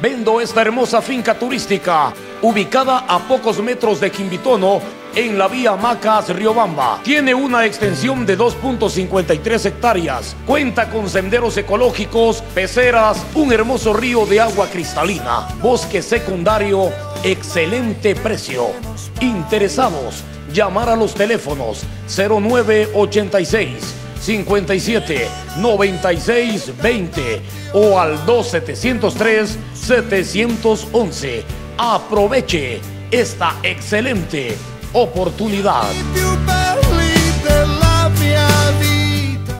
Vendo esta hermosa finca turística ubicada a pocos metros de Quimbitono en la vía Macas Riobamba. Tiene una extensión de 2.53 hectáreas. Cuenta con senderos ecológicos, peceras, un hermoso río de agua cristalina, bosque secundario, excelente precio. Interesados, llamar a los teléfonos 0986 57 96 20 o al 2703 711. Aproveche esta excelente oportunidad.